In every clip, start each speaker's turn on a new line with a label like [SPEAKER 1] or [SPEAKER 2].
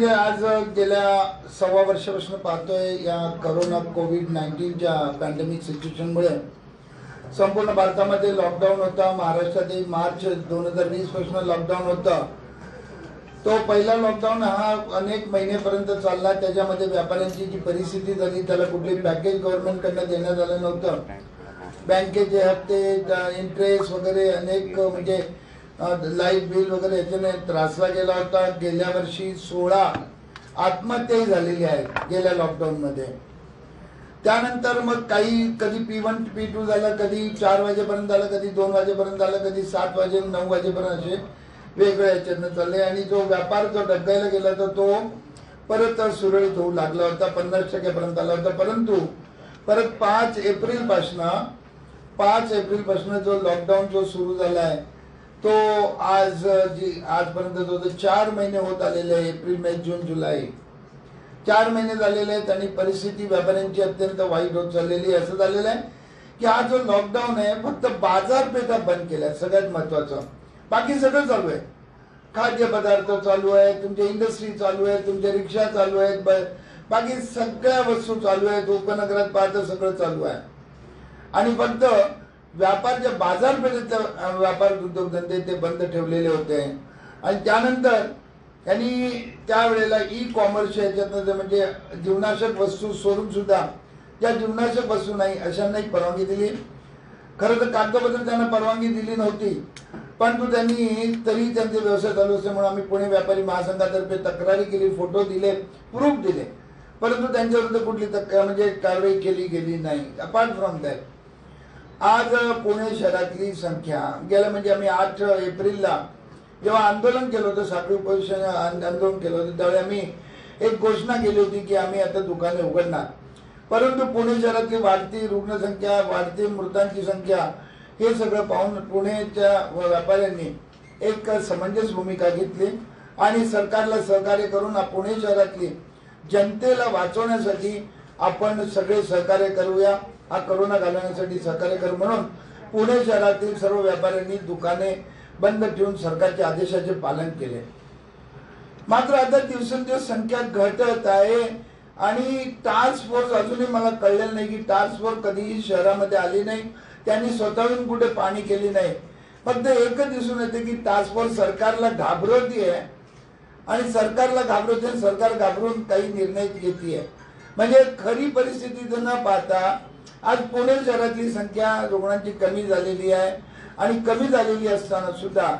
[SPEAKER 1] म्हणजे आज गेल्या सव्वा वर्षापासून पाहतोय या करोना कोविड नाईन्टीनच्या पॅन्डेमिक सिच्युएशनमुळे संपूर्ण भारतामध्ये लॉकडाऊन होता. महाराष्ट्रातही मार्च दोन हजार वीसपासून लॉकडाऊन होता. तो पहिला लॉकडाऊन हा अनेक महिनेपर्यंत चालला. त्याच्यामध्ये व्यापाऱ्यांची जी परिस्थिती झाली त्याला कुठली पॅकेज गव्हर्नमेंटकडनं देण्यात आलं नव्हतं. बँकेचे हप्ते इंटरेस्ट वगैरे अनेक म्हणजे लाइट बिल वगैरे याच्याने त्रासला गेला होता. गेल्या वर्षी सोळा आत्महत्याही झालेली आहेत गेल्या लॉकडाऊनमध्ये त्यानंतर मग काही कधी पी वन पी टू झालं कधी चार वाजेपर्यंत झालं कधी दोन वाजेपर्यंत झालं कधी सात वाजे नऊ वाजेपर्यंत असे वेगवेगळ्या याच्यातनं चालले आणि जो व्यापार जो डबगायला गेला तर तो परत सुरळीत होऊ लागला होता. पन्नास टक्क्यापर्यंत आला होता. परंतु परत पाच एप्रिलपासनं पाच एप्रिलपासनं जो लॉकडाऊन जो सुरू झाला आहे तो आज जी आजपर्यंत जो चार महिने होत आलेले आहे एप्रिल मे जून जुलै. चार महिने झालेले आहेत आणि परिस्थिती व्यापाऱ्यांची अत्यंत वाईट होत चाललेली आहे. असं झालेलं आहे की हा जो लॉकडाऊन आहे फक्त बाजारपेठा बंद केल्या सगळ्यात महत्वाचं. बाकी सगळं चालू आहे. खाद्यपदार्थ चालू आहे तुमच्या इंडस्ट्री चालू आहे तुमच्या रिक्षा चालू आहेत बाकी सगळ्या वस्तू चालू आहेत उपनगरात पाहतं सगळं चालू आहे. आणि फक्त व्यापार जे बाजारपेठेचे व्यापार उद्योगधंदे ते बंद ठेवलेले होते. आणि त्यानंतर त्यांनी त्यावेळेला ई कॉमर्स याच्यातनं म्हणजे जीवनाशक वस्तू सोडून सुद्धा ज्या जीवनाशक वस्तू नाही अशांनाही परवानगी दिली. खरं तर कागदपत्र त्यांना परवानगी दिली नव्हती. परंतु त्यांनी तरी त्यांचे व्यवसाय चालू असल्यामुळे आम्ही पुणे व्यापारी महासंघातर्फे तक्रारी केली फोटो दिले प्रूफ दिले. परंतु त्यांच्या कुठली तक म्हणजे कारवाई केली गेली नाही अपार्ट फ्रॉम दॅट आज पुणे शहरातली संख्या गेल्या म्हणजे आम्ही आठ एप्रिलला जेव्हा आंदोलन केलं होतं साखळी उपोषण आंदोलन केलं होतं त्यावेळी आम्ही एक घोषणा केली होती की आम्ही आता दुकाने उघडणार. परंतु पुणे शहरातली वाढती रुग्णसंख्या वाढती मृतांची संख्या हे सगळं पाहून पुणेच्या व्यापाऱ्यांनी एक समंजस भूमिका घेतली आणि सरकारला सहकार्य करून पुणे शहरातली जनतेला वाचवण्यासाठी आपण सगळे सहकार्य करूया. हा करोना घालवण्यासाठी सहकार्य कर म्हणून पुणे शहरातील सर्व व्यापाऱ्यांनी दुकाने बंद ठेवून सरकारच्या आदेशाचे पालन केले. मात्र आता दिवसेंदिवस संख्या घटत आहे आणि टास्क फोर्स अजूनही मला कळलेलं नाही की टास्क फोर्स कधीही शहरामध्ये आली नाही. त्यांनी स्वतःहून कुठे पाणी केली नाही. फक्त एकच दिसून येते की टास्क फोर्स सरकारला घाबरवतीये आणि सरकारला घाबरवते सरकार घाबरून काही निर्णय घेते म्हणजे खरी परिस्थिती जर न पाहता आज पुणे शहरातली संख्या रुग्णांची कमी झालेली आहे. आणि कमी झालेली असताना सुद्धा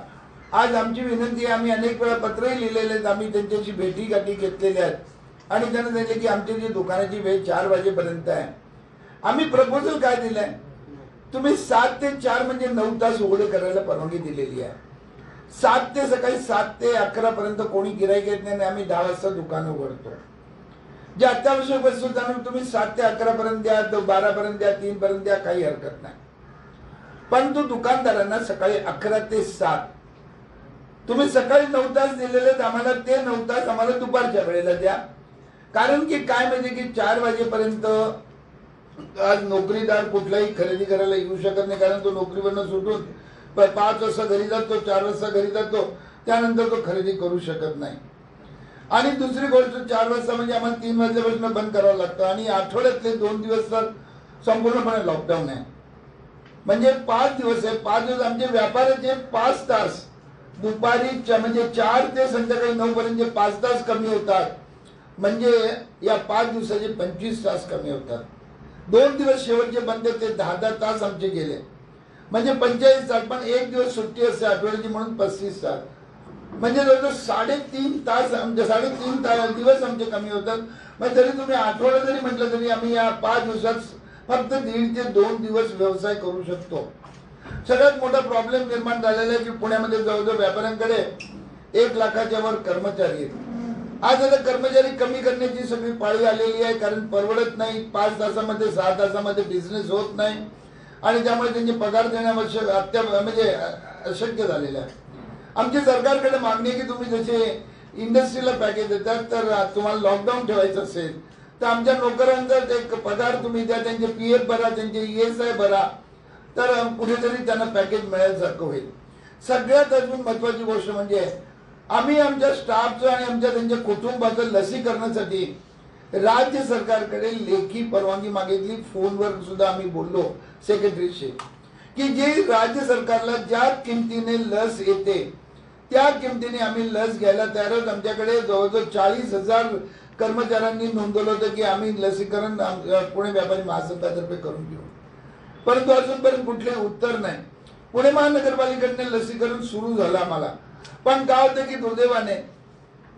[SPEAKER 1] आज आमची विनंती आहे आम्ही अनेक वेळा पत्रही लिहिलेले आहेत आम्ही त्यांच्याशी भेटी गाठी घेतलेल्या आहेत. आणि त्यांना सांगितले की आमची जी दुकानाची वेळ चार वाजेपर्यंत आहे. आम्ही प्रपोजल काय दिलंय? तुम्ही सात ते चार म्हणजे नऊ तास उघडे करायला परवानगी दिलेली आहे. सात ते सकाळी सात ते अकरा पर्यंत कोणी गिराईक येत नाही आम्ही दहा वाजता दुकान उघडतो. जे अत्यावश्यक वस्तू जाणून तुम्ही सात ते अकरा पर्यंत द्या बारा पर्यंत द्या तीन पर्यंत द्या काही हरकत नाही. परंतु दुकानदारांना सकाळी अकरा ते सात. तुम्ही सकाळी नऊ तास दिलेले आम्हाला ते नऊ तास आम्हाला दुपारच्या वेळेला द्या. कारण की काय म्हणजे की चार वाजेपर्यंत आज नोकरीदार कुठलाही खरेदी करायला येऊ शकत नाही कारण तो नोकरीवरनं सुटून पाच वाजता घरी जातो चार वाजता घरी जातो त्यानंतर तो खरेदी करू शकत नाही. आणि दुसरी गोष्ट चार वाजता म्हणजे आम्हाला तीन वाजल्यापासून बंद करावं लागतं. आणि आठवड्यातले दोन दिवस तर संपूर्णपणे लॉकडाऊन आहे. म्हणजे पाच दिवस आहे. पाच दिवस आमचे व्यापाराचे पाच तास दुपारी च- म्हणजे चार ते संध्याकाळी नऊ पर्यंत पाच तास कमी होतात म्हणजे या पाच दिवसाचे पंचवीस तास कमी होतात. दोन दिवस शेवटचे बंद ते दहा दहा तास आमचे गेले. म्हणजे पंचेचाळीस तास पण एक दिवस सुट्टी असते आठवड्याची म्हणून पस्तीस तास. म्हणजे जवळजवळ साडेतीन तास आमचे साडेतीन तास दिवस आमचे कमी होतात. मग तरी तुम्ही आठवडा जरी म्हटलं तरी आम्ही या पाच दिवसात फक्त दीड ते दोन दिवस व्यवसाय करू शकतो. सगळ्यात मोठा प्रॉब्लेम निर्माण झालेला आहे की पुण्यामध्ये जवळजवळ व्यापाऱ्यांकडे एक लाखाच्या वर कर्मचारी आहेत. आज आता कर्मचारी कमी करण्याची सगळी पाळी आलेली आहे कारण परवडत नाही. पाच तासामध्ये सहा तासामध्ये बिझनेस होत नाही. आणि त्यामुळे त्यांचे पगार देणं आवश्यक अत्या म्हणजे अशक्य झालेलं आहे. आमची सरकारकडे मागणी आहे की तुम्ही जसे इंडस्ट्रीला पॅकेज देतात तर तुम्हाला लॉकडाऊन ठेवायचं असेल तर आमच्या नोकरांचा एक पगार तुम्ही द्या त्यांचे पी एफ भरा त्यांचे ई एस आय भरा तर कुठेतरी त्यांना पॅकेज मिळायसारखं होईल. सगळ्यात अजून महत्वाची गोष्ट म्हणजे आम्ही आमच्या स्टाफचं आणि आमच्या त्यांच्या कुटुंबाचं लसीकरणासाठी राज्य सरकारकडे लेखी परवानगी मागितली. फोनवर सुद्धा आम्ही बोललो सेक्रेटरीशी की जे राज्य सरकारला ज्या किमतीने लस येते त्या किमतीने आम्ही लस घ्यायला तयार आहोत. आमच्याकडे जवळजवळ चाळीस हजार कर्मचाऱ्यांनी नोंदवलं होतं की आम्ही लसीकरण पुणे व्यापारी महासंघातर्फे करून घेऊ. परंतु अजूनपर्यंत कुठले उत्तर नाही. पुणे महानगरपालिकेने लसीकरण सुरू झालं आम्हाला. पण काय होतं की दुर्दैवाने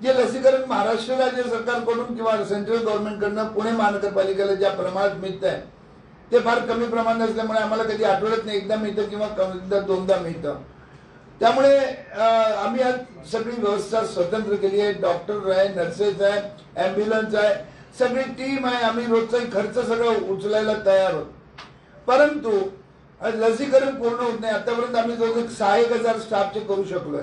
[SPEAKER 1] जे लसीकरण महाराष्ट्र राज्य सरकारकडून किंवा सेंट्रल गव्हर्नमेंटकडनं पुणे महानगरपालिकेला ज्या प्रमाणात मिळत आहे ते फार कमी प्रमाणात असल्यामुळे आम्हाला कधी आठवड्यात नाही. एकदा मिळतं किंवा दोनदा मिळतं. त्यामुळे आम्ही आज सगळी व्यवस्था स्वतंत्र केली आहे. डॉक्टर आहे नर्सेस आहे अँब्युलन्स आहे सगळी टीम आहे. आम्ही रोजचा खर्च सगळं उचलायला तयार आहोत. परंतु लसीकरण पूर्ण होत नाही. आतापर्यंत आम्ही जवळजवळ सहा एक हजार स्टाफचे करू शकलोय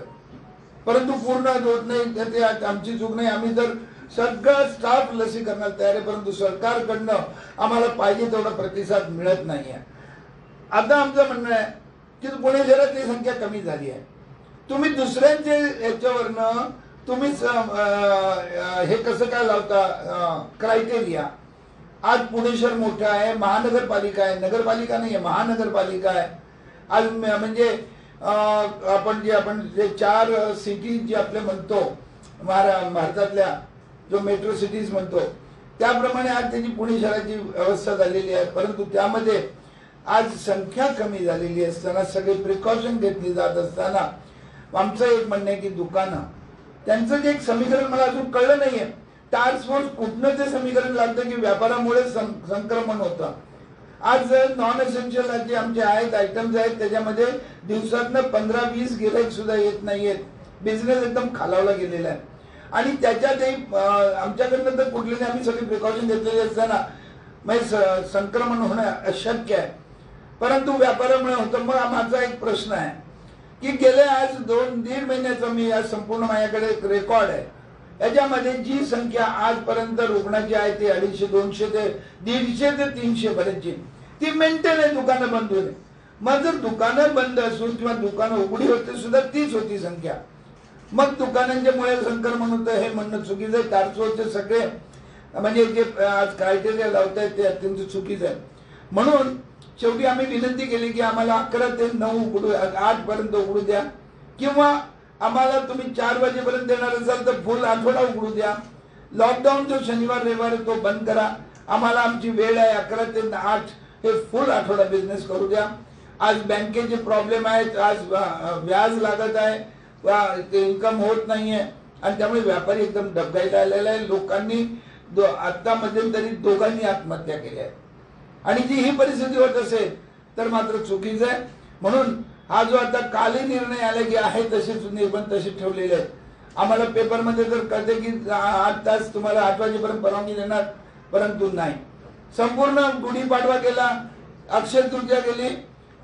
[SPEAKER 1] परंतु पूर्ण होत नाही. तर ते आज आमची चूक नाही. आम्ही जर सगळं स्टाफ लसीकरणाला तयार आहे परंतु सरकारकडनं आम्हाला पाहिजे तेवढा प्रतिसाद मिळत नाही आहे आता आमचं म्हणणं आहे की पुणे शहरातली संख्या कमी झाली आहे. तुम्ही दुसऱ्यांचे याच्यावरनं तुम्ही हे कसं काय लावता क्रायटेरिया आज पुणे शहर मोठं आहे महानगरपालिका आहे. नगरपालिका नाही आहे महानगरपालिका आहे. आज म्हणजे आपण जे आपण जे चार सिटी जे आपले म्हणतो महारा भारतातल्या जो मेट्रो सिटीज म्हणतो त्याप्रमाणे आज त्याची पुणे शहराची व्यवस्था झालेली आहे. परंतु त्यामध्ये आज संख्या कमी झालेली असताना सगळे प्रिकॉशन घेतली जात असताना आमचं एक म्हणणं आहे की दुकानं त्यांचं जे एक समीकरण मला अजून कळलं नाहीये. टास्क फोर्स कुठनं ते समीकरण लागतं की व्यापारामुळे सं- संक्रमण होतं? आज नॉन एसेन्शियल जे आमचे आहेत आयटम्स आहेत त्याच्यामध्ये दिवसातनं पंधरा वीस गिराईक सुद्धा येत नाहीयेत. बिझनेस एकदम खालावला गेलेला आहे. आणि त्याच्यातही आमच्याकडनं तर कुठले आम्ही सगळे प्रिकॉशन घेतलेले असताना म्हणजे स- संक्रमण होणं अशक्य आहे. परंतु व्यापारामुळे होतं. मग माझा एक प्रश्न आहे की गेले आज दोन दीड महिन्याचा मी आज संपूर्ण माझ्याकडे रेकॉर्ड आहे. याच्यामध्ये जी संख्या आजपर्यंत रुग्णाची आहे ती अडीचशे दोनशे ते दीडशे ते तीनशे पर्यंतची ती मेंटेन आहे दुकानं बंद होते. मग जर दुकानं बंद असून किंवा दुकानं उघडी होते सुद्धा तीच होती संख्या. मग दुकानांच्या मुळे संक्रमण होतं हे म्हणणं चुकीचं आहे. टार्सोचे सगळे म्हणजे जे आज क्रायटेरिया लावतायत ते अत्यंत चुकीचं आहे. म्हणून शेवटी आम्ही विनंती केली की आम्हाला अकरा ते नऊ उघडू आठ पर्यंत उघडू द्या. किंवा आम्हाला तुम्ही चार वाजेपर्यंत देणार असाल तर फुल आठवडा उघडू द्या. लॉकडाऊन जो शनिवार रविवार तो बंद करा. आम्हाला आमची वेळ आहे अकरा ते आठ हे फुल आठवडा बिझनेस करू द्या. आज बँकेचे प्रॉब्लेम आहेत आज व्याज लागत आहे. ते इन्कम होत नाहीये. आणि त्यामुळे व्यापारी एकदम डबगायला आलेला आहे. लोकांनी दो- आता मध्यंतरी दोघांनी आत्महत्या केल्या आहेत आणि जी ही परिस्थिती होत असेल तर मात्र चुकीचं आहे. म्हणून हा जो आता कालही निर्णय आला की आहे तसेच निर्बंध तसे ठेवलेले आहेत. आम्हाला पेपरमध्ये जर कळते की आठ तास तुम्हाला आठ वाजेपर्यंत परवानगी देणार परंतु नाही. संपूर्ण गुढीपाडवा गेला अक्षय तृतीया गेली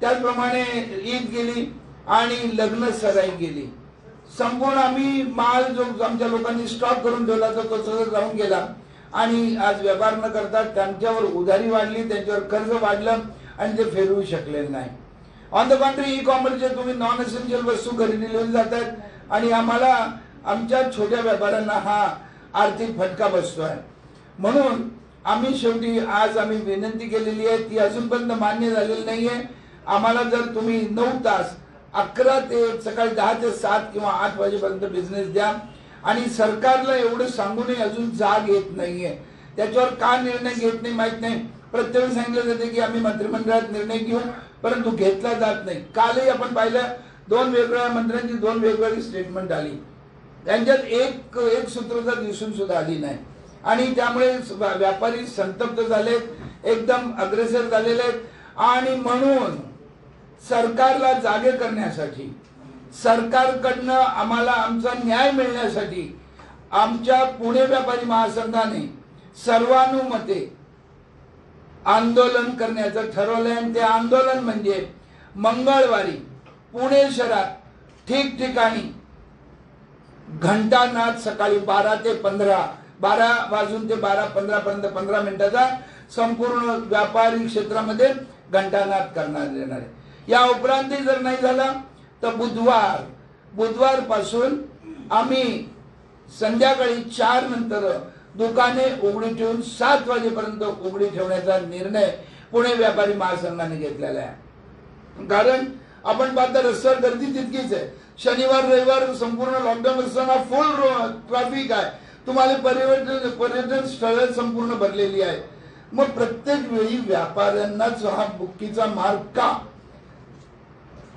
[SPEAKER 1] त्याचप्रमाणे ईद गेली आणि लग्न सराई गेली. संपूर्ण आम्ही माल जो आमच्या लोकांनी स्टॉक करून ठेवला तो तो सगळं जाऊन गेला. आणि आज व्यापार न करता त्यांच्यावर उधारी वाढली त्यांच्यावर कर्ज वाढलं आणि ते फेरवू शकले नाही. ऑन द कंट्री ई कॉमर्सचे तुम्ही नॉन एसेन्शियल वस्तू खरेदी जातात आणि आम्हाला आमच्या छोट्या व्यापाऱ्यांना हा आर्थिक फटका बसतो आहे म्हणून आम्ही शेवटी आज आम्ही विनंती केलेली आहे ती अजूनपर्यंत मान्य झालेली नाही आहे आम्हाला जर तुम्ही नऊ तास अकरा ते सकाळी दहा ते सात किंवा आठ वाजेपर्यंत बिझनेस द्या आणि सरकारला एवढं सांगूनही अजून जाग येत नाहीये. त्याच्यावर का निर्णय घेत नाही माहीत नाही. प्रत्येक सांगितलं जाते की आम्ही मंत्रिमंडळात निर्णय घेऊ परंतु घेतला जात नाही. कालही आपण पाहिलं दोन वेगवेगळ्या मंत्र्यांची दोन वेगवेगळी स्टेटमेंट आली. त्यांच्यात एक एक सूत्रता दिसून सुद्धा आली नाही. आणि त्यामुळे व्यापारी संतप्त झालेत एकदम अग्रेसर झालेले आहेत. आणि म्हणून सरकारला जागे करण्यासाठी सरकारकडनं आम्हाला आमचा न्याय मिळण्यासाठी आमच्या पुणे व्यापारी महासंघाने सर्वानुमते आंदोलन करण्याचं ठरवलंय. आणि ते आंदोलन म्हणजे मंगळवारी पुणे शहरात ठिकठिकाणी घंटानाद सकाळी बारा ते पंधरा बारा वाजून ते बारा पंधरा पर्यंत पंधरा मिनिटाचा संपूर्ण व्यापारी क्षेत्रामध्ये घंटानाद करण्यात येणार आहे. या उपरांतही जर नाही झाला तर बुधवार बुधवारपासून आम्ही संध्याकाळी चार नंतर दुकाने उघडी ठेवून सात वाजेपर्यंत उघडी ठेवण्याचा निर्णय पुणे व्यापारी महासंघाने घेतलेला आहे. कारण आपण पाहता रस्त्यावर गर्दी तितकीच आहे. शनिवार रविवार संपूर्ण लॉकडाऊन असताना फुल ट्रॅफिक आहे. तुम्हाला पर्यटन पर्यटन स्थळ संपूर्ण भरलेली आहे मग प्रत्येक वेळी व्यापाऱ्यांनाच हा बुक्कीचा मार्ग का?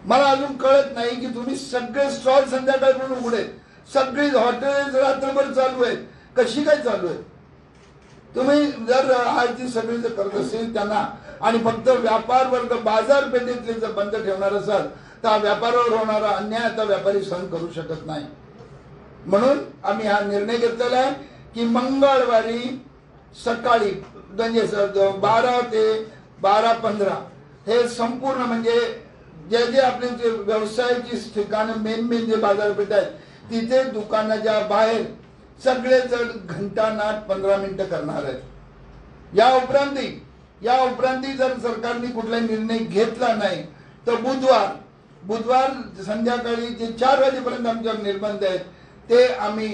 [SPEAKER 1] मला अजून कळत नाही की तुम्ही सगळे स्टॉल संध्याकाळपर्यंत उघडे. सगळी हॉटेल रात्रभर चालू आहेत. कशी काय चालू आहे तुम्ही जर आज जी सगळी जर करत असेल त्यांना आणि फक्त व्यापार वर्ग बाजारपेठेतले जर बंद ठेवणार असाल तर व्यापारावर होणारा अन्याय आता व्यापारी सहन करू शकत नाही. म्हणून आम्ही हा निर्णय घेतलेला आहे की मंगळवारी सकाळी म्हणजे सर बारा ते बारा पंधरा हे संपूर्ण म्हणजे जे जे आपले जे व्यवसायाची ठिकाणं मेन मेन जे बाजारपेठ आहेत तिथे दुकानाच्या बाहेर सगळे जण घंटानाट पंधरा मिनिटं करणार आहेत. या उपरांती या उपरांती जर सरकारने कुठला निर्णय घेतला नाही तर बुधवार बुधवार संध्याकाळी जे चार वाजेपर्यंत आमच्यावर निर्बंध आहेत ते आम्ही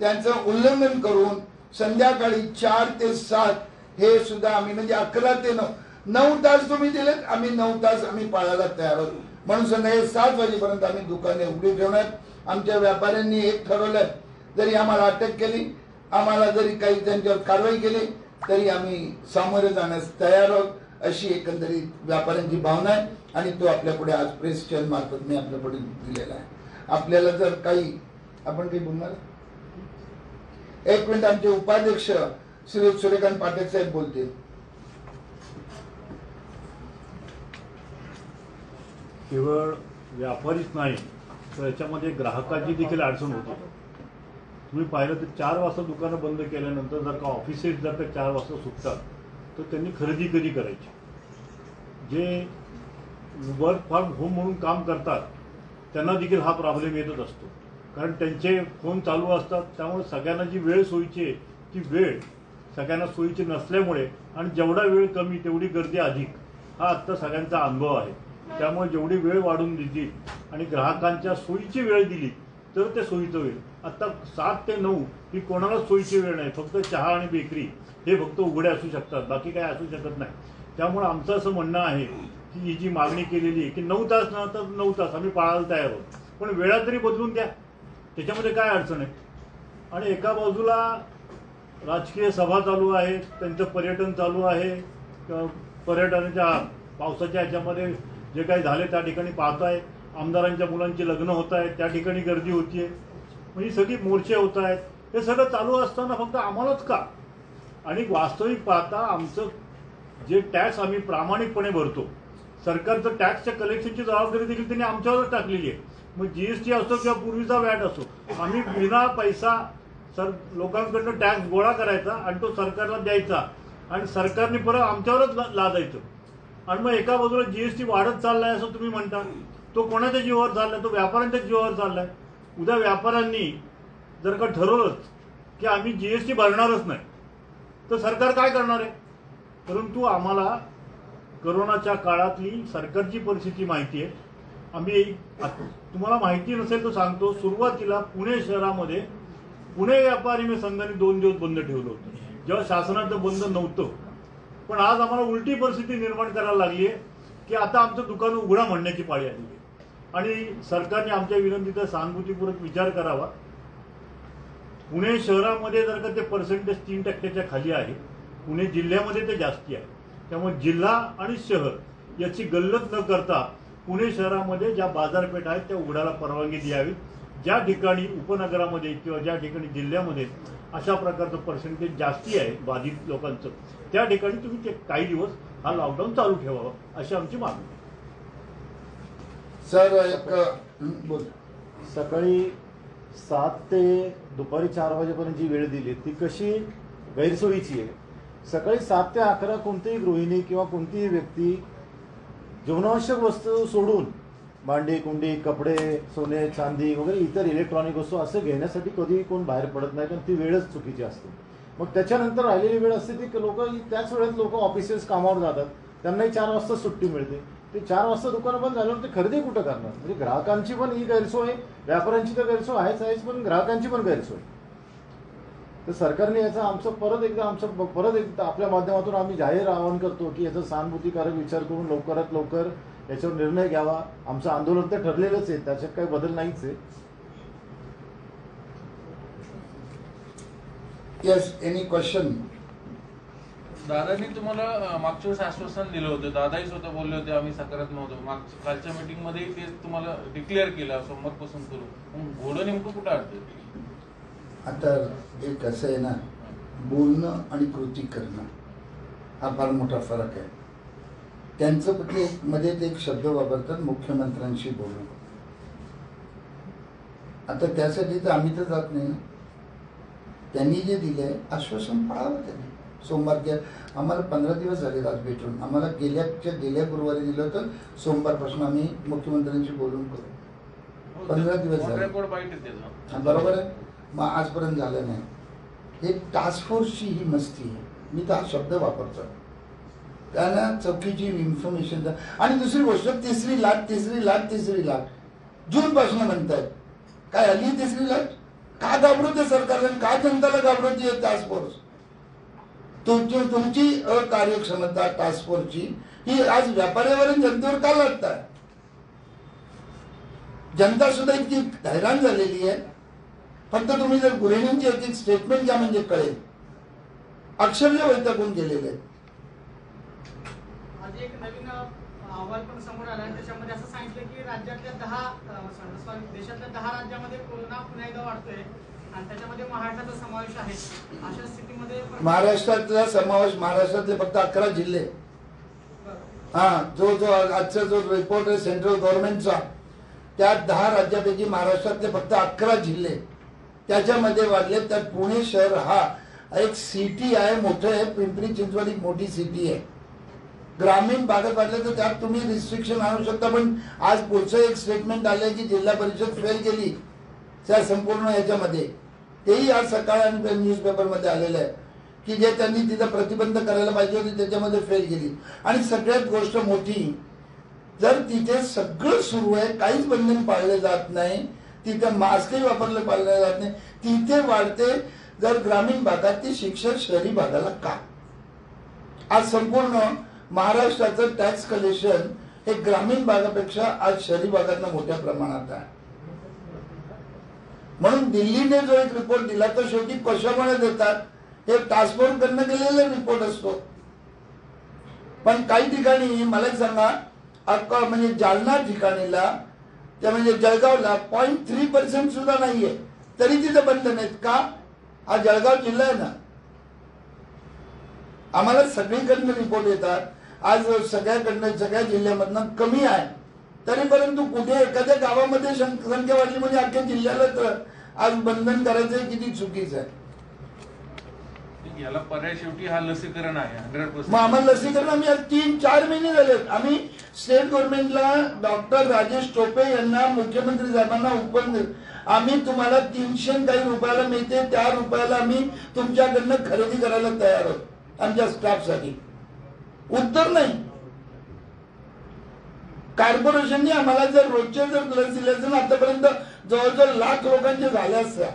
[SPEAKER 1] त्यांचं उल्लंघन करून संध्याकाळी चार ते सात हे सुद्धा आम्ही म्हणजे अकरा ते नऊ नऊ तास तुम्ही दिलेत आम्ही नऊ तास आम्ही पाळायला तयार आहोत. म्हणून संध्याकाळी सात वाजेपर्यंत आम्ही दुकाने उघडी ठेवणार आमच्या व्यापाऱ्यांनी एक ठरवलं जरी आम्हाला अटक केली आम्हाला जरी काही त्यांच्यावर कारवाई केली तरी आम्ही सामोरे जाण्यास तयार आहोत अशी एकंदरीत व्यापाऱ्यांची भावना आहे आणि तो आपल्या पुढे आज प्रेस चॅनल मार्फत मी आपल्या पुढे दिलेला आहे. आपल्याला जर काही आपण काही बोलणार? एक मिनिट आमचे उपाध्यक्ष श्री सूर्यकांत पाटील साहेब बोलतील.
[SPEAKER 2] केवळ व्यापारीच नाही तर याच्यामध्ये ग्राहकाची देखील अडचण होते. तुम्ही पाहिलं तर चार वाजता दुकानं बंद केल्यानंतर जर का ऑफिसेस जर का चार वाजता सुटतात तर त्यांनी खरेदी कधी करायची? जे वर्क फ्रॉम होम म्हणून काम करतात त्यांना देखील हा प्रॉब्लेम येतच असतो. कारण त्यांचे फोन चालू असतात त्यामुळे सगळ्यांना जी वेळ सोयीची आहे ती वेळ सगळ्यांना सोयीची नसल्यामुळे आणि जेवढा वेळ कमी तेवढी गर्दी अधिक. हा आत्ता सगळ्यांचा अनुभव आहे. त्यामुळे जेवढी वेळ वाढून दिली आणि ग्राहकांच्या सोयीची वेळ दिली तर ते सोयीचं होईल. आता सात ते नऊ ही कोणालाच सोयीची वेळ नाही फक्त चहा आणि बेकरी हे फक्त उघडे असू शकतात बाकी काय असू शकत नाही. त्यामुळे आमचं असं म्हणणं आहे की ही जी मागणी केलेली आहे की नऊ तास ना तर नऊ तास आम्ही पाळायला तयार आहोत. पण वेळा तरी बदलून द्या. त्याच्यामध्ये काय अडचण आहे? आणि एका बाजूला राजकीय सभा चालू आहे त्यांचं पर्यटन चालू आहे पर्यटनाच्या पावसाच्या ह्याच्यामध्ये जे काही झाले त्या ठिकाणी पाहताय. आमदारांच्या मुलांची लग्न होत आहेत त्या ठिकाणी गर्दी होतीये. म्हणजे सगळी मोर्चे होत आहेत हे सगळं चालू असताना फक्त आम्हालाच का? आणि वास्तविक पाहता आमचं जे टॅक्स आम्ही प्रामाणिकपणे भरतो सरकारचं टॅक्सच्या कलेक्शनची जबाबदारी देखील त्यांनी आमच्यावरच टाकलेली आहे. मग जीएसटी असो किंवा पूर्वीचा वॅट असो आम्ही बिना पैसा सर लोकांकडनं टॅक्स गोळा करायचा आणि तो सरकारला द्यायचा. आणि सरकारने परत आमच्यावरच लादायचं. आणि मग एका बाजूला जीएसटी वाढत चाललाय असं तुम्ही म्हणता. तो कोणाच्या जीवावर चाललाय? तो व्यापाऱ्यांच्या जीवावर चाललाय. उद्या व्यापाऱ्यांनी जर का ठरवलंच की आम्ही जीएसटी भरणारच नाही तर सरकार काय करणार आहे? परंतु आम्हाला करोनाच्या काळातली सरकारची परिस्थिती माहिती आहे. आम्ही तुम्हाला माहिती नसेल तर सांगतो सुरुवातीला पुणे शहरामध्ये पुणे व्यापारी संघाने दोन दिवस बंद ठेवलं होतं. जेव्हा शासनाचं बंद नव्हतं पण आज आम्हाला उलटी परिस्थिती निर्माण करायला लागली आहे की आता आमचं दुकान उघडा म्हणण्याची पाळी आली आहे. आणि सरकारने आमच्या विनंतीचा सहानुभूतीपूर्वक विचार करावा. पुणे शहरामध्ये जर का ते पर्सेंटेज तीन टक्क्याच्या खाली आहे पुणे जिल्ह्यामध्ये ते जास्ती आहे. त्यामुळे जिल्हा आणि शहर याची गल्लत न करता पुणे शहरामध्ये ज्या बाजारपेठ आहेत त्या उघडायला परवानगी द्यावी. ज्या ठिकाणी उपनगरामध्ये किंवा ज्या ठिकाणी जिल्ह्यामध्ये अशा प्रकारचं पर्सेंटेज जास्ती आहे बाधित लोकांचं त्या ठिकाणी तुम्ही ते काही दिवस हा लॉकडाऊन चालू ठेवावा अशी आमची मागणी आहे.
[SPEAKER 1] सर एक हं, बोल
[SPEAKER 3] सकाळी सात ते दुपारी चार वाजेपर्यंत जी वेळ दिली ती कशी गैरसोयीची आहे सकाळी सात ते अकरा कोणतीही गृहिणी किंवा कोणतीही व्यक्ती जीवनावश्यक वस्तू सोडून भांडी कुंडी कपडे सोने चांदी वगैरे इतर इलेक्ट्रॉनिक वस्तू असं घेण्यासाठी कधीही कोण बाहेर पडत नाही कारण ती वेळच चुकीची असते. मग त्याच्यानंतर राहिलेली वेळ असते ती लोक त्याच वेळेत लोक ऑफिसेस कामावर जातात. त्यांनाही चार वाजता सुट्टी मिळते. ते चार वाजता दुकानं बंद झाल्यावर ते खरेदी कुठं करणार? म्हणजे ग्राहकांची पण ही गैरसोय व्यापाऱ्यांची तर गैरसोय आहेच आहेच पण ग्राहकांची पण गैरसोय. तर सरकारने याचा आमचं परत एकदा आमचं परत एकदा आपल्या माध्यमातून आम्ही जाहीर आवाहन करतो की याचा सहानुभूतीकारक विचार करून लवकरात लवकर याच्यावर निर्णय घ्यावा. आमचं आंदोलन तर ठरलेलंच आहे. त्याच्यात काही बदल नाहीच आहे.
[SPEAKER 1] येस एनी क्वेश्चन
[SPEAKER 4] दादांनी तुम्हाला मागच्या वेळेस आश्वासन दिलं होतं. दादाही स्वतः बोलले होते आम्ही सकारात्मक होतो. मागच्या कालच्या मीटिंगमध्ये ते तुम्हाला डिक्लेअर केलं सोमवारपासून करू मग घोडं नेमकं कुठं अडतं
[SPEAKER 1] आता एक कसं आहे ना बोलणं आणि कृती करणं हा फार मोठा फरक आहे. त्यांचं एक मध्ये ते एक शब्द वापरतात मुख्यमंत्र्यांशी बोलणं आता त्यासाठी तर आम्ही तर जात नाही. ना त्यांनी जे दिलंय आश्वासन पाळावं त्यांनी. सोमवार आम्हाला पंधरा दिवस झाले आज भेटून. आम्हाला गेल्याच्या गेल्या गुरुवारी दिलं होतं सोमवारपासून आम्ही मुख्यमंत्र्यांशी बोलून करू. पंधरा दिवस झाले. बरोबर आहे. मग आजपर्यंत झालं नाही. हे टास्क फोर्सची ही मस्ती आहे. मी तर हा शब्द वापरतो त्यांना चौकीची इन्फॉर्मेशन आणि दुसरी गोष्ट तिसरी लाट तिसरी लाट तिसरी लाट जूनपासून म्हणतायत. काय आली तिसरी लाट का घाबरवते सरकारला का जनताला घाबरवते टास्क फोर्स तुमची तुमची अकार्यक्षमता टास्क फोर्सची ही आज व्यापाऱ्यावर जनतेवर का लढताय जनता सुद्धा इतकी हैराण झालेली आहे. फक्त तुम्ही जर गृहिणींची एक स्टेटमेंट घ्या म्हणजे कळेल. अक्षरशः वैतागून गेलेले आहेत.
[SPEAKER 5] आज एक नवीन अहवाल पण समोर आला त्याच्यामध्ये असं सांगितलं की राज्यातल्या दहा सॉरी देशातल्या दहा राज्यामध्ये कोरोना पुन्हा एकदा वाढतोय आणि त्याच्यामध्ये महाराष्ट्राचा समावेश आहे. अशा स्थितीमध्ये
[SPEAKER 1] महाराष्ट्रातला समावेश महाराष्ट्रातले फक्त अकरा जिल्हे. हा जो जो आजचा जो रिपोर्ट आहे सेंट्रल गव्हर्नमेंटचा त्यात दहा राज्यापैकी महाराष्ट्रातले फक्त अकरा जिल्हे. त्याच्यामध्ये वाढले त्यात पुणे शहर हा एक सिटी आहे मोठं आहे पिंपरी चिंचवड एक मोठी सिटी आहे. ग्रामीण भागात वाटलं तर त्यात तुम्ही रिस्ट्रिक्शन आणू शकता. पण आज पुढचं एक स्टेटमेंट आलंय की जिल्हा परिषद फेल केली. त्या संपूर्ण याच्यामध्ये तेही आज सकाळ आणि न्यूजपेपरमध्ये आलेलं आहे. की जे त्यांनी तिथं प्रतिबंध करायला पाहिजे होती त्याच्यामध्ये फेल केली. आणि सगळ्यात गोष्ट मोठी जर तिथे सगळं सुरू आहे काहीच बंधन पाळले जात नाही तिथे मास्कही वापरले पाळले जात नाही तिथे वाढते जर ग्रामीण भागात ती शिक्षण शहरी भागाला का? आज संपूर्ण महाराष्ट्राचं टॅक्स कलेक्शन हे ग्रामीण भागापेक्षा आज शहरी भागात मोठ्या प्रमाणात आहे. म्हणून दिल्लीने जो एक रिपोर्ट दिला तो शेवटी कशामुळे देतात? हे ट्रान्सफॉर्म करणं कडनं रिपोर्ट असतो. पण काही ठिकाणी मला एक सांगा अक्का म्हणजे जालना ठिकाणीला त्या म्हणजे जळगावला पॉईंट थ्री पर्सेंट सुद्धा नाहीये. तरी तिथे बंधन आहेत का? हा जळगाव जिल्हा आहे ना. आम्हाला सगळीकडनं रिपोर्ट येतात. आज सगळ्याकडनं सगळ्या जिल्ह्यामधनं कमी आहे. तरी परंतु कुठे एखाद्या गावामध्ये संख्या वाढली म्हणजे अख्ख्या जिल्ह्याला तर आज बंधन करायचं किती चुकीचं आहे.
[SPEAKER 4] याला पर्याय शेवटी हा लसीकरण आहे हंड्रेड
[SPEAKER 1] मग आम्हाला लसीकरण आम्ही आज तीन चार महिने झाले आम्ही स्टेट गव्हर्नमेंटला डॉक्टर राजेश टोपे यांना मुख्यमंत्री साहेबांना उपन आम्ही तुम्हाला तीनशे काही रुपयाला मिळते त्या रुपयाला आम्ही तुमच्याकडनं खरेदी करायला तयार आहोत आमच्या स्टाफसाठी. उत्तर नाही. कॉर्पोरेशनने आम्हाला जर रोजचे जर लस दिले असेल आतापर्यंत जवळजवळ लाख लोकांचे झाले असत्या.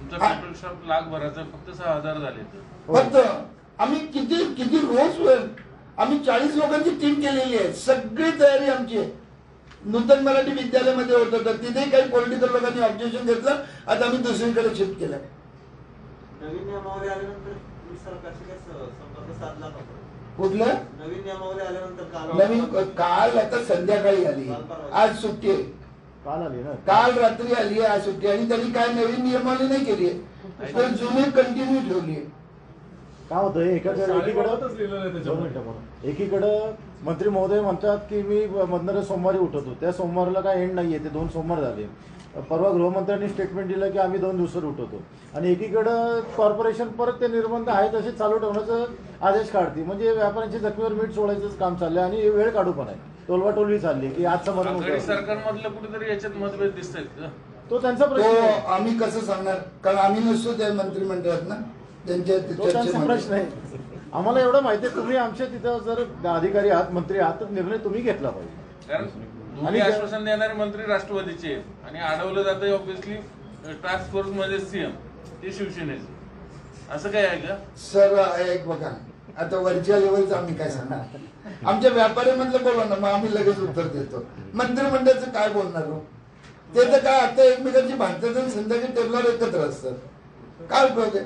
[SPEAKER 4] तुमचा पेट्रोल शॉप लाख भराचा फक्त सहा हजार झाले
[SPEAKER 3] हो.
[SPEAKER 1] फक्त आम्ही किती किती रोज आम्ही चाळीस लोकांची टीम केलेली आहे. सगळी तयारी आमची आहे. नूतन मराठी विद्यालयामध्ये होत होतं तिथे काही पॉलिटिकल लोकांनी ऑब्जेक्शन घेतलं आता आम्ही दुसरीकडे शिफ्ट केलं.
[SPEAKER 6] नवीन
[SPEAKER 1] कुठलं?
[SPEAKER 6] नवीन नियमावली आल्यानंतर काल
[SPEAKER 1] नवीन काल आता संध्याकाळी आली. आज सुट्टी आहे.
[SPEAKER 3] काल आली ना?
[SPEAKER 1] काल रात्री आली आहे आज सुट्टी आणि त्यांनी काय नवीन नियमावली नाही केली आहे. तर जुनी कंटिन्यू ठेवली आहे.
[SPEAKER 3] काय होतं एकाकडे. एकीकडं मंत्री महोदय म्हणतात की मी मधनं सोमवारी उठवतो त्या सोमवारला काय एंड नाहीये ते दोन सोमवार झाले. परवा गृहमंत्र्यांनी स्टेटमेंट दिलं की आम्ही दोन दिवसात उठवतो. आणि एकीकडं कॉर्पोरेशन परत ते निर्बंध आहे तसे चालू ठेवण्याचा आदेश काढते. म्हणजे व्यापाऱ्यांच्या जखमीवर मीठ सोडायचंच काम चाललंय आणि वेळ काढू पण आहे. टोलवाटोलवी चालली की आज होतं.
[SPEAKER 4] सरकारमधलं कुठेतरी याच्यात मतभेद दिसत
[SPEAKER 3] तो त्यांचा प्रश्न
[SPEAKER 1] आम्ही कसं सांगणार? कारण आम्ही नसतो त्या मंत्रिमंडळात ना? त्यांच्या
[SPEAKER 3] त्यांचा प्रश्न आहे. आम्हाला एवढं माहिती आहे तुम्ही आमच्या तिथं जर अधिकारी आहात मंत्री आहात तर निर्णय तुम्ही घेतला पाहिजे.
[SPEAKER 4] कारण दोन्ही आश्वासन देणारे मंत्री राष्ट्रवादीचे आणि अडवलं जातं ऑब्व्हियसली टास्क फोर्समध्ये सीएम ते शिवसेनेचे. असं काय आहे का?
[SPEAKER 1] सर एक बघा. आता वरच्या लेवलचं आम्ही काय सांगणार? आमच्या व्यापाऱ्यामधलं बोला ना मग आम्ही लगेच उत्तर देतो. मंत्रिमंडळाचं काय बोलणार हो? ते तर काय आता एकमेकांची भांडतात संध्याकाळी टेबलावर एकत्र असतात. काय उपयोग आहे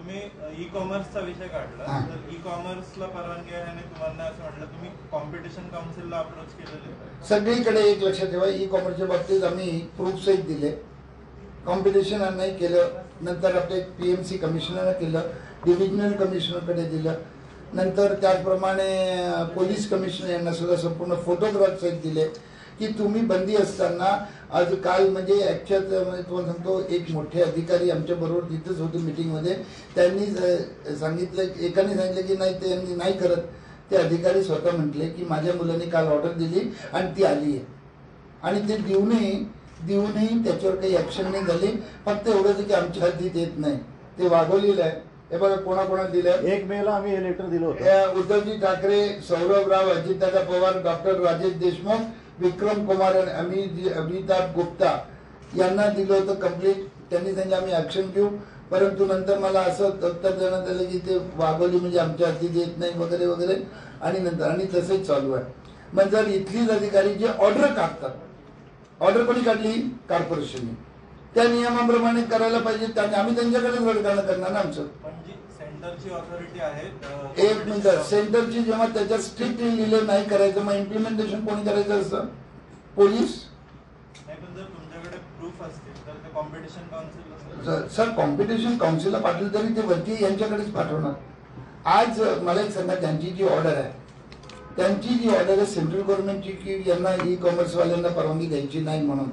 [SPEAKER 7] तुम्ही ई कॉमर्सचा विषय काढला
[SPEAKER 1] हा.
[SPEAKER 7] तर ई कॉमर्सला परवानगी आहे आणि तुम्हाला असं म्हटलं तुम्ही कॉम्पिटिशन काउन्सिलला अप्रोच केलेले आहे.
[SPEAKER 1] सगळीकडे एक लक्षात ठेवा ई कॉमर्सच्या बाबतीत आम्ही प्रूफ सहित दिले कॉम्पिटिशन नाही केलं नंतर आपले पीएमसी कमिशनरनं केलं डिव्हिजनल कमिशनरकडे दिलं नंतर त्याचप्रमाणे अं, पोलीस कमिशनर यांना सुद्धा संपूर्ण फोटोग्राफ सहित दिले की तुम्ही बंदी असताना आज काल म्हणजे ऍक्च्युअल तुम्हाला सांगतो एक मोठे अधिकारी आमच्या बरोबर तिथंच होते मीटिंगमध्ये त्यांनी सांगितलं एकाने सांगितलं की नाही त्यांनी नाही करत. ते अधिकारी स्वतः म्हटले की माझ्या मुलांनी काल ऑर्डर दिली आणि ती आली आहे. आणि ते देऊनही देऊनही त्याच्यावर काही ऍक्शन नाही झाली. फक्त एवढंच की आमच्या हद्दीत येत नाही. ते वागवलेलं आहे. हे बघा कोणाकोणाला दिलं?
[SPEAKER 3] एक मेला आम्ही हे लेटर दिलं
[SPEAKER 1] उद्धवजी ठाकरे सौरभ राव अजितदादा पवार डॉक्टर राजेश देशमुख विक्रम कुमार आणि अमित अमिताभ गुप्ता यांना दिलं होतं कंप्लीट त्यांनी सांगितलं आम्ही ऍक्शन घेऊ. परंतु नंतर मला असं उत्तर देण्यात आलं की ते वागवली म्हणजे आमच्या हाती येत नाही वगैरे वगैरे. आणि नंतर आणि तसंच चालू आहे. मग जर इथलीच अधिकारी जे ऑर्डर काढतात ऑर्डर कोणी काढली? कॉर्पोरेशनने त्या नियमाप्रमाणे करायला पाहिजे. त्याने आम्ही त्यांच्याकडेच रडगाणं करणार ना आमचं.
[SPEAKER 7] सेंटरची ऑथॉरिटी आहे.
[SPEAKER 1] एक मिनिट सेंटरची जेव्हा त्याच्यात स्ट्रिक्टली लिहिलं नाही करायचं मग इम्प्लिमेंटेशन कोणी करायचं असतं पोलीस? सर- कॉम्पिटिशन काउन्सिलला पाठवलं तरी ते वरती यांच्याकडेच पाठवणार. आज मला एक सांगा त्यांची जी ऑर्डर आहे त्यांची जी ऑर्डर आहे सेंट्रल गव्हर्नमेंटची की यांना ई कॉमर्स वाल्यांना परवानगी द्यायची नाही म्हणून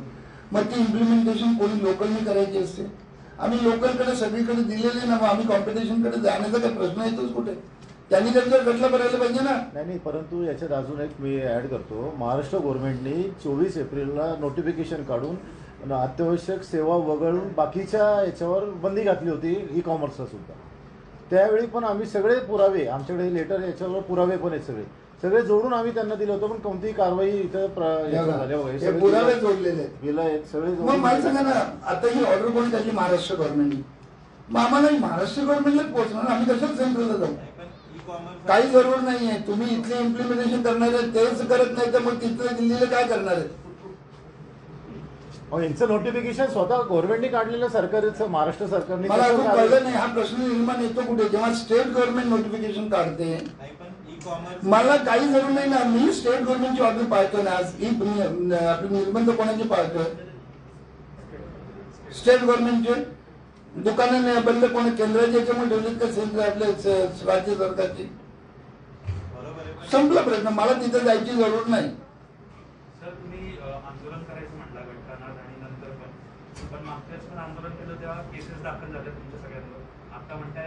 [SPEAKER 1] मग ती इम्प्लिमेंटेशन कोणी लोकलने करायची असते? आम्ही लोकलकडे सगळीकडे दिलेले ना मग आम्ही कॉम्पिटिशनकडे जाण्याचा काही प्रश्न येतोच कुठे? त्यांनी त्यांचा गटला भरायला पाहिजे ना.
[SPEAKER 3] नाही नाही परंतु याच्यात अजून एक मी ऍड करतो. महाराष्ट्र गव्हर्नमेंटनी चोवीस एप्रिलला नोटिफिकेशन काढून अत्यावश्यक सेवा वगळून बाकीच्या याच्यावर बंदी घातली होती ई कॉमर्सला सुद्धा. त्यावेळी पण आम्ही सगळे पुरावे आमच्याकडे लेटर याच्यावर पुरावे पण आहेत सगळे. सगळे जोडून आम्ही त्यांना दिलं होतं पण कोणतीही कारवाई इथं
[SPEAKER 1] पुरावे जोडलेले आहेत.
[SPEAKER 3] सगळे
[SPEAKER 1] मला सांगा ना आता ही ऑर्डर कोणी काढली महाराष्ट्र गव्हर्नमेंटनी मग आम्हाला महाराष्ट्र गव्हर्नमेंटलाच पोहोचणार आम्ही कशाला सेंट्रलला जाऊ? काही जरूर नाहीये. तुम्ही इथले इम्प्लिमेंटेशन करणार आहे तेच करत नाही तर मग तिथलं दिल्लीला काय करणार आहे
[SPEAKER 3] यांचं नोटिफिकेशन स्वतः गव्हर्नमेंटने काढलेलं सरकारचं महाराष्ट्र सरकारने
[SPEAKER 1] मला अजून? कळलं नाही हा प्रश्न निर्माण येतो कुठे? जेव्हा स्टेट गव्हर्नमेंट नोटिफिकेशन काढते मला काही जरूर नाही ना. मी स्टेट गव्हर्नमेंटची ऑर्डर पाळतो ना. आज ही नि- आपले निर्बंध कोणाचे पाळतोय स्टेट गव्हर्नमेंटचे दुकानं बंद कोण केंद्राच्या याच्यामुळे ठेवलेत का सेंटर आपल्या राज्य सरकारची? संपला प्रश्न. मला तिथे जायची जरूर नाही.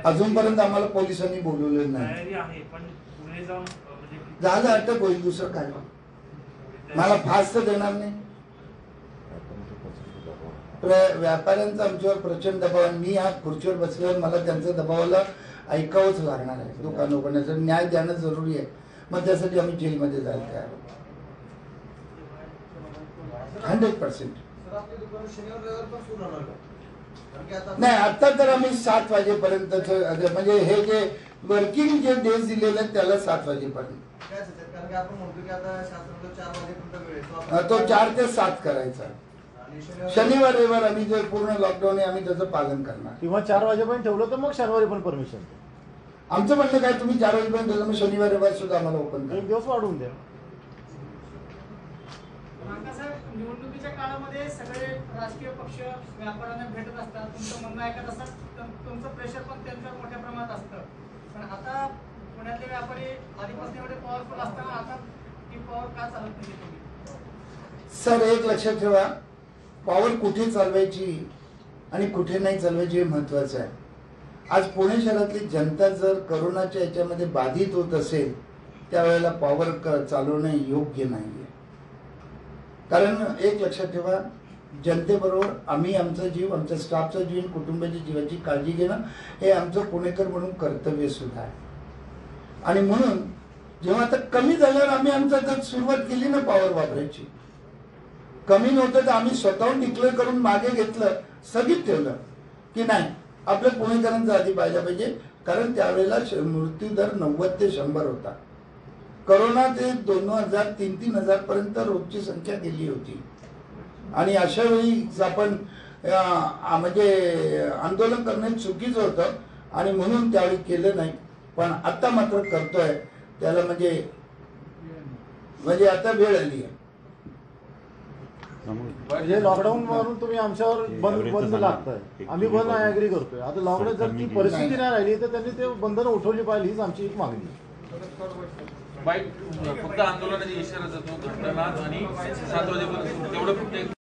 [SPEAKER 1] अजूनपर्यंत आम्हाला पोलिसांनी बोलवलेलं नाही.
[SPEAKER 8] म्हणजे
[SPEAKER 1] झालं अटक होईल दुसरं काय मला फास्ट देणार नाही. व्यापाऱ्यांचा आमच्यावर प्रचंड दबाव आणि मी या खुर्चीवर बसल्यावर मला त्यांचं दबावाला ऐकावंच लागणार आहे. दुकान उघडण्याचं न्याय देणं जरुरी आहे. मग त्यासाठी आम्ही जेलमध्ये जायला तयार हंड्रेड पर्सेंट. नाही आता तर आम्ही सात वाजेपर्यंत म्हणजे हे जे वर्किंग जे डेज दिलेले आहेत त्याला सात वाजेपर्यंत.
[SPEAKER 6] काय असेल कारण की आपण म्हणतो की आता शासनाला चार वाजेपर्यंत वेळ आहे. तो
[SPEAKER 1] अं,
[SPEAKER 6] आपण-
[SPEAKER 1] तो चार ते सात करायचा.
[SPEAKER 6] आणि शनिवार
[SPEAKER 1] शनिवार रविवार आम्ही जे पूर्ण लॉकडाऊन आहे आम्ही त्याचं पालन करणार.
[SPEAKER 3] किंवा चार वाजेपर्यंत ठेवलं तर मग शनिवारी पण परमिशन
[SPEAKER 1] आमचं म्हणणं काय तुम्ही चार वाजेपर्यंत ठेवलं, मग शनिवार रविवार सुद्धा आम्हाला ओपन
[SPEAKER 3] एक
[SPEAKER 1] करा
[SPEAKER 3] दिवस वाढवून द्या.
[SPEAKER 5] साहेब निवडणुकीच्या काळामध्ये सगळे राजकीय पक्ष व्यापाऱ्यांना भेटत असतात. तुमचं म्हणणं ऐकत असतात. तुम- तुमचं प्रेशर पण त्यांचं मोठ्या प्रमाणात असतं. पण आता पुण्यातले व्यापारी आधीपासून एवढे पॉवरफुल असताना आता ती पॉवर का चालत नाही
[SPEAKER 1] सर एक लक्षात ठेवा. पॉवर कुठे चालवायची आणि कुठे नाही चालवायची हे महत्वाचं आहे. आज पुणे शहरातली जनता जर करोनाच्या याच्यामध्ये बाधित होत असेल त्यावेळेला पॉवर चालवणे चालवणं योग्य नाही आहे कारण एक लक्षात ठेवा जनतेबरोबर आम्ही आमचा जीव आमच्या स्टाफचा जीव कुटुंबाच्या जीवाची काळजी घेणं हे आमचं पुणेकर म्हणून कर्तव्य सुद्धा आहे. आणि म्हणून जेव्हा आता कमी झाल्यावर आम्ही आमचा जर सुरुवात केली ना पॉवर वापरायची. कमी नव्हतं तर आम्ही स्वतःहून डिक्लेअर करून मागे घेतलं स्थगित ठेवलं की नाही आपल्या पुणेकरांचा आधी पाहिला पाहिजे. कारण त्यावेळेला मृत्यू दर नव्वद ते शंभर होता. करोना ते दोन हजार तीन तीन हजार पर्यंत रोजची संख्या गेली होती. आणि अशा वेळी आपण म्हणजे आंदोलन करणे चुकीचं होतं आणि म्हणून त्यावेळी केलं नाही. पण आता मात्र करतोय. त्याला म्हणजे म्हणजे आता वेळ आली आहे.
[SPEAKER 3] म्हणजे लॉकडाऊन मारून तुम्ही आमच्यावर बंद बंद लागताय. आम्ही बंद ऍग्री करतोय. आता लॉकडाऊन जर ती परिस्थिती नाही. राहिली तर त्यांनी ते बंधनं उठवली पाहिजे हीच आमची एक मागणी आहे.
[SPEAKER 4] बाईक फक्त आंदोलनाचा इशारा जातो घटनात आणि सात वाजेपर्यंत तेवढं फक्त